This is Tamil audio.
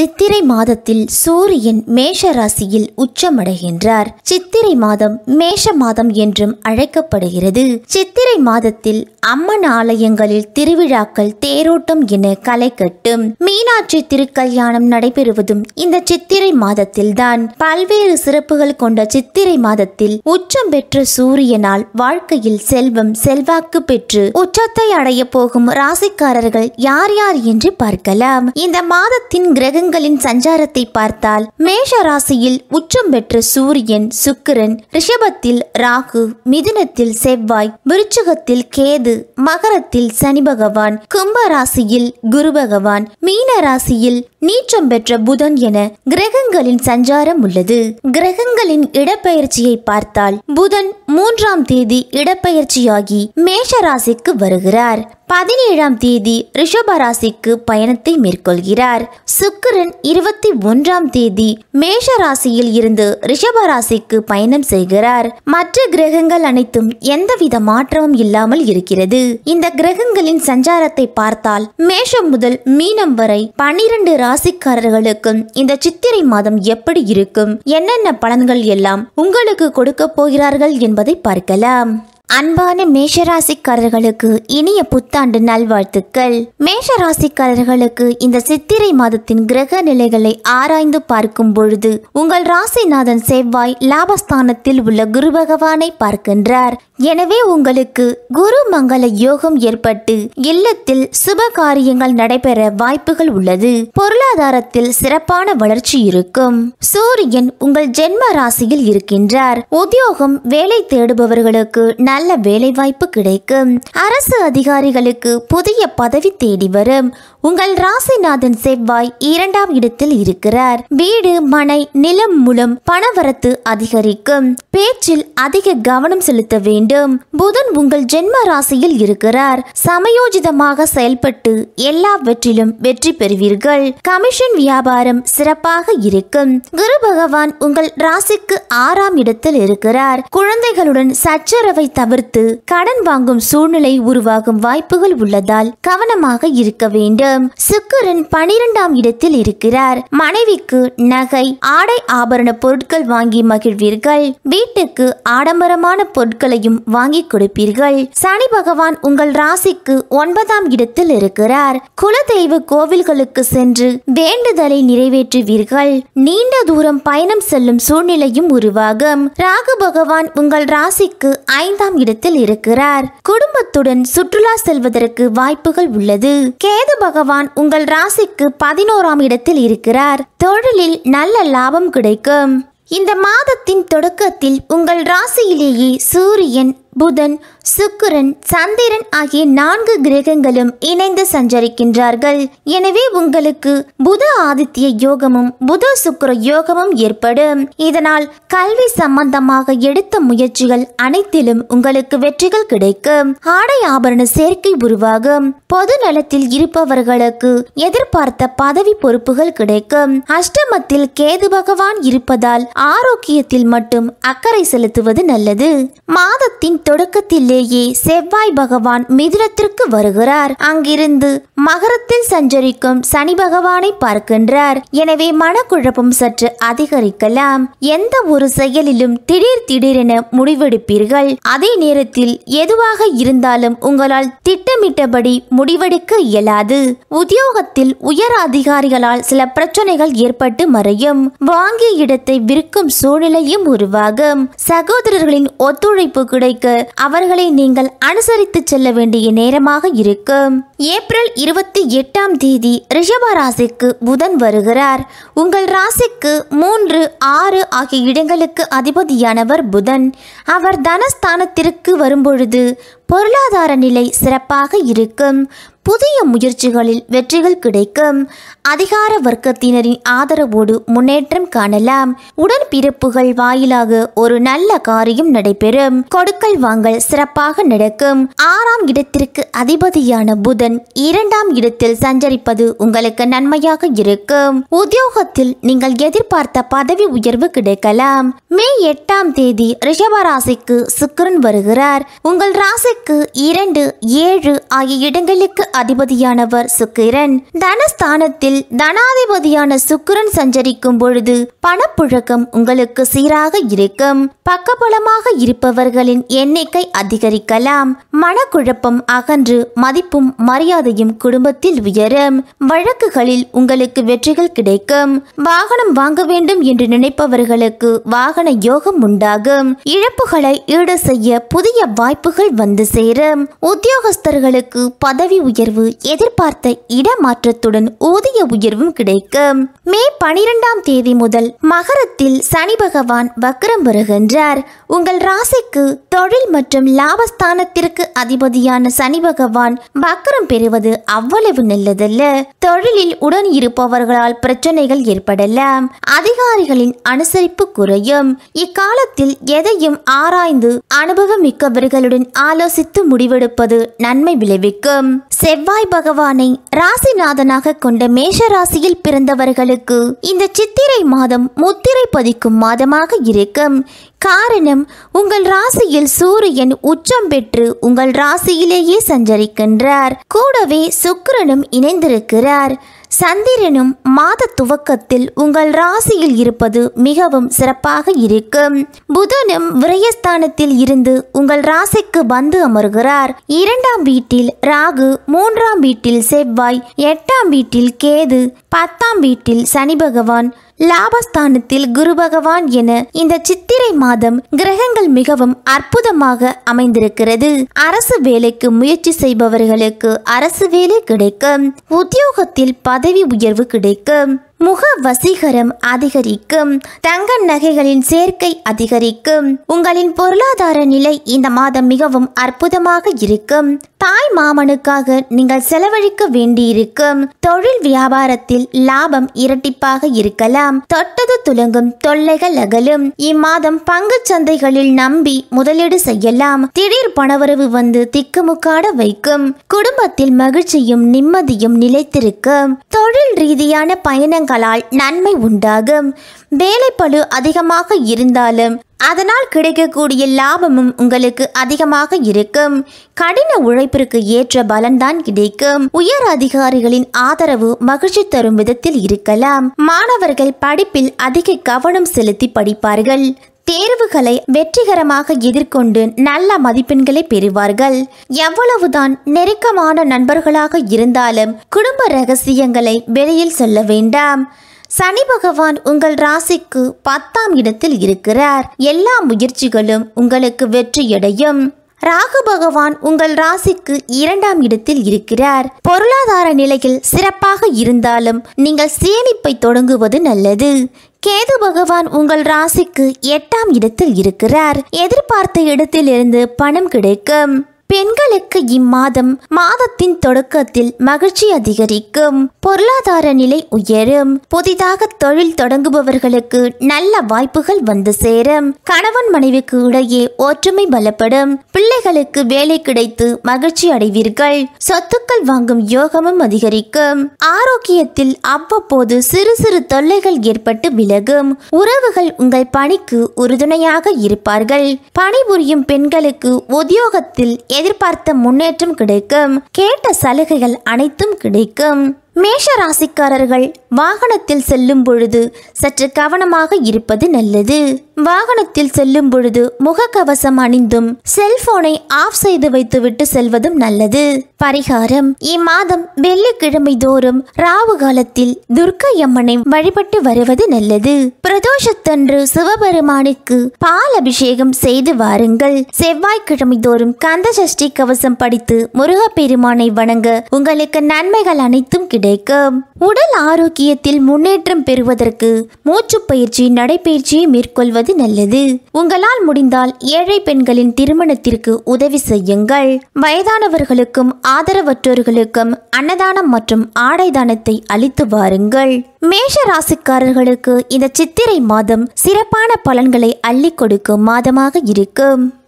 சித்திரை மாதத்தில் சூரியன் மேஷ ராசியில் உச்சமடைகின்றார். சித்திரை மாதம் மேஷ மாதம் என்றும் அழைக்கப்படுகிறது. சித்திரை மாதத்தில் அம்மன் ஆலயங்களில் திருவிழாக்கள் தேரோட்டம் என களை கட்டும். மீனாட்சி திருக்கல்யாணம் நடைபெறுவதும் இந்த சித்திரை மாதத்தில்தான். பல்வேறு சிறப்புகள் கொண்ட சித்திரை மாதத்தில் உச்சம் பெற்ற சூரியனால் வாழ்க்கையில் செல்வம் செல்வாக்கு பெற்று உச்சத்தை அடைய போகும் ராசிக்காரர்கள் யார் யார் என்று பார்க்கலாம். இந்த மாதத்தின் கிரகங்கள் கிரகங்களின் சஞ்சாரத்தை பார்த்தால் மேஷ ராசியில் உச்சம் பெற்ற சூரியன் சுக்கிரன் ரிஷபத்தில் ராகு மிதுனத்தில் செவ்வாய் விருச்சகத்தில் கேது மகரத்தில் சனி பகவான் கும்ப ராசியில் குரு பகவான் மீன ராசியில் நீச்சம் பெற்ற புதன் என கிரகங்களின் சஞ்சாரம் உள்ளது. கிரகங்களின் இடப்பெயர்ச்சியை பார்த்தால் புதன் மூன்றாம் தேதி இடப்பெயர்ச்சியாகி மேஷ ராசிக்கு வருகிறார். பதினேழாம் தேதி ரிஷப ராசிக்கு பயணத்தை மேற்கொள்கிறார். சுக்கிரன் இருபத்தி ஒன்றாம் தேதி மேஷ ராசியில் இருந்து ரிஷப ராசிக்கு பயணம் செய்கிறார். மற்ற கிரகங்கள் அனைத்தும் எந்தவித மாற்றமும் இல்லாமல் இருக்கிறது. இந்த கிரகங்களின் சஞ்சாரத்தை பார்த்தால் மேஷம் முதல் மீனம் வரை பனிரெண்டு ராசிக்காரர்களுக்கும் இந்த சித்திரை மாதம் எப்படி இருக்கும்? என்னென்ன பலன்கள் எல்லாம் உங்களுக்கு கொடுக்க போகிறார்கள் என்பதை பார்க்கலாம். அன்பான மேஷராசிக்காரர்களுக்கு இனிய புத்தாண்டு நல்வாழ்த்துக்கள். மேஷராசிக்காரர்களுக்கு இந்த சித்திரை மாதத்தின் கிரக நிலைகளை ஆராய்ந்து பார்க்கும் பொழுது உங்கள் ராசிநாதன் செவ்வாய் லாபஸ்தானத்தில் உள்ள குரு பகவானை பார்க்கின்றார். எனவே உங்களுக்கு குரு மங்கள யோகம் ஏற்பட்டு இல்லத்தில் சுப காரியங்கள் நடைபெற வாய்ப்புகள் உள்ளது. பொருளாதாரத்தில் சிறப்பான வளர்ச்சி இருக்கும். சூரியன் உங்கள் ஜென்ம ராசியில் இருக்கின்றார். உத்தியோகம் வேலை தேடுபவர்களுக்கு நல்ல நல்ல வேலைவாய்ப்பு கிடைக்கும். அரசு அதிகாரிகளுக்கு புதிய பதவி தேடி வரும். உங்கள் ராசிநாதன் செவ்வாய் இரண்டாம் இடத்தில் இருக்கிறார். வீடு மனை நிலம் மூலம் பணவரத்து அதிகரிக்கும். பேச்சில் அதிக கவனம் செலுத்த வேண்டும். புதன் உங்கள் ஜென்ம ராசியில் இருக்கிறார். சமயோஜிதமாக செயல்பட்டு எல்லாவற்றிலும் வெற்றி பெறுவீர்கள். கமிஷன் வியாபாரம் சிறப்பாக இருக்கும். குரு பகவான் உங்கள் ராசிக்கு ஆறாம் இடத்தில் இருக்கிறார். குழந்தைகளுடன் சச்சரவை தவிர்த்து கடன் வாங்கும் சூழ்நிலை உருவாகும் வாய்ப்புகள் உள்ளதால் கவனமாக இருக்க வேண்டும். சுக்கரன் பனிரெண்டாம் இடத்தில் இருக்கிறார். மனைவிக்கு நகை ஆடை ஆபரண பொருட்கள் வாங்கி மகிழ்வீர்கள். வீட்டுக்கு ஆடம்பரமான பொருட்களையும் வாங்கி கொடுப்பீர்கள். சனி பகவான் உங்கள் ராசிக்கு ஒன்பதாம் இடத்தில் இருக்கிறார். குலதெய்வ கோவில்களுக்கு சென்று வேண்டுதலை நிறைவேற்றுவீர்கள். நீண்ட தூரம் பயணம் செல்லும் சூழ்நிலையும் உருவாகும். ராகு பகவான் உங்கள் ராசிக்கு ஐந்தாம் இடத்தில் இருக்கிறார். குடும்பத்துடன் சுற்றுலா செல்வதற்கு வாய்ப்புகள் உள்ளது. கேது பகவான் உங்கள் ராசிக்கு பதினோராம் இடத்தில் இருக்கிறார். தொழிலில் நல்ல லாபம் கிடைக்கும். இந்த மாதத்தின் தொடக்கத்தில் உங்கள் ராசியிலேயே சூரியன் புதன் சுக்கிரன் சந்திரன் ஆகிய நான்கு கிரகங்களும் இணைந்து சஞ்சரிக்கின்றார்கள். எனவே உங்களுக்கு புத ஆதித்ய யோகமும் புத சுக்கிர யோகமும் ஏற்படும். இதனால் கல்வி சம்பந்தமாக எடுத்த முயற்சிகள் அனைத்திலும் உங்களுக்கு வெற்றிகள் கிடைக்கும். ஆடை ஆபரண சேர்க்கை உருவாகும். பொது நலத்தில் இருப்பவர்களுக்கு எதிர்பார்த்த பதவி பொறுப்புகள் கிடைக்கும். அஷ்டமத்தில் கேது பகவான் இருப்பதால் ஆரோக்கியத்தில் மட்டும் அக்கறை செலுத்துவது நல்லது. மாதத்தின் தொடக்கத்திலேயே செவ்வாய் பகவான் மிதுனத்திற்கு வருகிறார். அங்கிருந்து மகரத்தில் சஞ்சரிக்கும் சனி பகவானை பார்க்கின்றார். எனவே மனக்குழப்பம் சற்று அதிகரிக்கலாம். எந்த ஒரு செயலிலும் திடீர் திடீரென முடிவெடுப்பீர்கள். அதே நேரத்தில் எதுவாக இருந்தாலும் உங்களால் திட்டமிட்டபடி முடிவெடுக்க இயலாது. உத்தியோகத்தில் உயர் அதிகாரிகளால் சில பிரச்சனைகள் ஏற்பட்டு மறையும். வாங்கிய இடத்தை விற்கும் சூழ்நிலையும் உருவாகும். சகோதரர்களின் ஒத்துழைப்பு கிடைக்க அவர்களை நீங்கள் அனுசரித்து செல்ல வேண்டிய நேரமாக இருக்கும் ஏப்ரல் இருபத்தி எட்டாம் தேதி ரிஷப ராசிக்கு புதன் வருகிறார். உங்கள் ராசிக்கு மூன்று ஆறு ஆகிய இடங்களுக்கு அதிபதியானவர் புதன். அவர் தனஸ்தானத்திற்கு வரும்பொழுது பொருளாதார நிலை சிறப்பாக இருக்கும். புதிய முயற்சிகளில் வெற்றிகள் கிடைக்கும். அதிகார வர்க்கத்தினரின் ஆதரவோடு முன்னேற்றம் காணலாம். உடன்பிறப்புகள் வாயிலாக ஒரு நல்ல காரியம் நடைபெறும். கொடுக்கல் வாங்கல் சிறப்பாக நடக்கும். ஆறாம் இடத்திற்கு அதிபதியான புதன் இரண்டாம் இடத்தில் சஞ்சரிப்பது உங்களுக்கு நன்மையாக இருக்கும். உத்தியோகத்தில் நீங்கள் எதிர்பார்த்த பதவி உயர்வு கிடைக்கலாம். மே எட்டாம் தேதி ரிஷபராசிக்கு ராசிக்கு வருகிறார். உங்கள் ராசிக்கு ராசிக்கு இரண்டு ஏழு ஆகிய இடங்களுக்கு அதிபதியானவர் சுக்கிரன். தனஸ்தானத்தில் தனாதிபதியான சுக்கிரன் சஞ்சரிக்கும் பொழுது பணப்புழக்கம் உங்களுக்கு சீராக இருக்கும். பக்கபலமாக இருப்பவர்களின் எண்ணிக்கை அதிகரிக்கலாம். மனக்குழப்பம் அகன்று மதிப்பும் மரியாதையும் குடும்பத்தில் உயரும். வழக்குகளில் உங்களுக்கு வெற்றிகள் கிடைக்கும். வாகனம் வாங்க வேண்டும் என்று நினைப்பவர்களுக்கு வாகன யோகம் உண்டாகும். இழப்புகளை ஈடு செய்ய புதிய வாய்ப்புகள் வந்து சேரும் உத்தியோகஸ்தர்களுக்கு பதவி உயர்வு எதிர்பார்த்த இடமாற்றத்துடன் ஊதிய உயர்வும் கிடைக்கும் மே பனிரெண்டாம் தேதி முதல் மகரத்தில் சனி பகவான் வக்ரம் வருகின்றார் உங்கள் ராசிக்கு தொழில் மற்றும் லாபஸ்தானத்திற்கு அதிபதியான சனி பகவான் வக்ரம் பெறுவது அவ்வளவு நல்லதல்ல. தொழிலில் உடன் இருப்பவர்களால் பிரச்சனைகள் ஏற்படலாம். அதிகாரிகளின் அனுசரிப்பு குறையும். இக்காலத்தில் எதையும் ஆராய்ந்து அனுபவம் மிக்கவர்களுடன் யோசித்து முடிவெடுப்பது நன்மை விளைவிக்கும். செவ்வாய் பகவானை ராசிநாதனாக கொண்ட மேஷ ராசியில் பிறந்தவர்களுக்கு இந்த சித்திரை மாதம் முத்திரை பதிக்கும் மாதமாக இருக்கும். காரணம் உங்கள் ராசியில் சூரியன் உச்சம் பெற்று உங்கள் ராசியிலேயே சஞ்சரிக்கின்றார். கூடவே சுக்கிரனும் இணைந்திருக்கிறார். சந்திரனும் மாத துவக்கத்தில் உங்கள் ராசியில் இருப்பது மிகவும் சிறப்பாக இருக்கும் புதனும் விரயஸ்தானத்தில் இருந்து உங்கள் ராசிக்கு வந்து அமர்கிறார். இரண்டாம் வீட்டில் ராகு மூன்றாம் வீட்டில் செவ்வாய் எட்டாம் வீட்டில் கேது பத்தாம் வீட்டில் சனி பகவான் லாபஸ்தானத்தில் குரு பகவான் என இந்த சித்திரை மாதம் கிரகங்கள் மிகவும் அற்புதமாக அமைந்திருக்கிறது. அரசு வேலைக்கு முயற்சி செய்பவர்களுக்கு அரசு வேலை கிடைக்கும். உத்தியோகத்தில் பதவி உயர்வு கிடைக்கும். முக வசீகரம் அதிகரிக்கும். தங்க நகைகளின் சேர்க்கை அதிகரிக்கும். உங்களின் பொருளாதார நிலை இந்த மாதம் மிகவும் அற்புதமாக இருக்கும். தாய் மாமனுக்காக நீங்கள் செலவழிக்க வேண்டியிருக்கும். தொழில் வியாபாரத்தில் லாபம் இரட்டிப்பாக இருக்கலாம். தொட்டது துலங்கும் தொல்லைகள் அகலும். இம்மாதம் பங்கு சந்தைகளில் நம்பி முதலீடு செய்யலாம். திடீர் பணவரவு வந்து திக்குமுக்காட வைக்கும். குடும்பத்தில் மகிழ்ச்சியும் நிம்மதியும் நிலைத்திருக்கும். தொழில் ரீதியான பயணங்கள் பயணங்களால் நன்மை உண்டாகும். வேலைப்பழு அதிகமாக இருந்தாலும் அதனால் கிடைக்கக்கூடிய லாபமும் உங்களுக்கு அதிகமாக இருக்கும். கடின உழைப்பிற்கு ஏற்ற பலன்தான் கிடைக்கும். உயர் அதிகாரிகளின் ஆதரவு மகிழ்ச்சி தரும் விதத்தில் இருக்கலாம். மாணவர்கள் படிப்பில் அதிக கவனம் செலுத்தி படிப்பார்கள். தேர்வுகளை வெற்றிகரமாக எதிர்கொண்டு நல்ல மதிப்பெண்களை பெறுவார்கள். எவ்வளவுதான் நெருக்கமான நண்பர்களாக இருந்தாலும் குடும்ப ரகசியங்களை வெளியில் சொல்ல வேண்டாம். சனி பகவான் உங்கள் ராசிக்கு பத்தாம் இடத்தில் இருக்கிறார். எல்லா முயற்சிகளும் உங்களுக்கு வெற்றியடையும். ராகு பகவான் உங்கள் ராசிக்கு இரண்டாம் இடத்தில் இருக்கிறார். பொருளாதார நிலையில் சிறப்பாக இருந்தாலும் நீங்கள் சேமிப்பை தொடங்குவது நல்லது. கேது பகவான் உங்கள் ராசிக்கு எட்டாம் இடத்தில் இருக்கிறார். எதிர்பார்த்த இடத்திலிருந்து பணம் கிடைக்கும். பெண்களுக்கு இம்மாதம் மாதத்தின் தொடக்கத்தில் மகிழ்ச்சி அதிகரிக்கும். பொருளாதார நிலை உயரும். புதிதாக தொழில் தொடங்குபவர்களுக்கு நல்ல வாய்ப்புகள் வந்து சேரும். கணவன் மனைவிக்கு இடையே ஒற்றுமை பலப்படும். பிள்ளைகளுக்கு வேலை கிடைத்து மகிழ்ச்சி அடைவீர்கள். சொத்துக்கள் வாங்கும் யோகமும் அதிகரிக்கும். ஆரோக்கியத்தில் அவ்வப்போது சிறு சிறு தொல்லைகள் ஏற்பட்டு விலகும். உறவுகள் உங்கள் பணிக்கு உறுதுணையாக இருப்பார்கள். பணிபுரியும் பெண்களுக்கு உத்தியோகத்தில் எதிர்பார்த்த முன்னேற்றம் கிடைக்கும். கேட்ட சலுகைகள் அனைத்தும் கிடைக்கும். மேஷ ராசிக்காரர்கள் வாகனத்தில் செல்லும் பொழுது சற்று கவனமாக இருப்பது நல்லது. வாகனத்தில் செல்லும் பொழுது முகக்கவசம் அணிந்தும் செல்போனை ஆஃப் செய்து வைத்துவிட்டு செல்வதும் நல்லது. பரிகாரம் இம்மாதம் வெள்ளிக்கிழமை தோறும் ராவு காலத்தில் துர்க்கை அம்மனை வழிபட்டு வருவது நல்லது. பிரதோஷத்தன்று சிவபெருமானுக்கு பால் அபிஷேகம் செய்து வாருங்கள். செவ்வாய்க்கிழமை தோறும் கந்த சஷ்டி கவசம் படித்து முருகப்பெருமானை வணங்க உங்களுக்கு நன்மைகள் அனைத்தும் கிடைக்கும். உடல் ஆரோக்கியத்தில் முன்னேற்றம் பெறுவதற்கு மூச்சு பயிற்சி நடைபயிற்சியை மேற்கொள்வது நல்லது. உங்களால் முடிந்தால் ஏழை பெண்களின் திருமணத்திற்கு உதவி செய்யுங்கள். வயதானவர்களுக்கும் ஆதரவற்றோர்களுக்கும் அன்னதானம் மற்றும் ஆடை தானத்தை அளித்து வாருங்கள். மேஷ ராசிக்காரர்களுக்கு இந்த சித்திரை மாதம் சிறப்பான பலன்களை அள்ளி கொடுக்கும் மாதமாக இருக்கும்.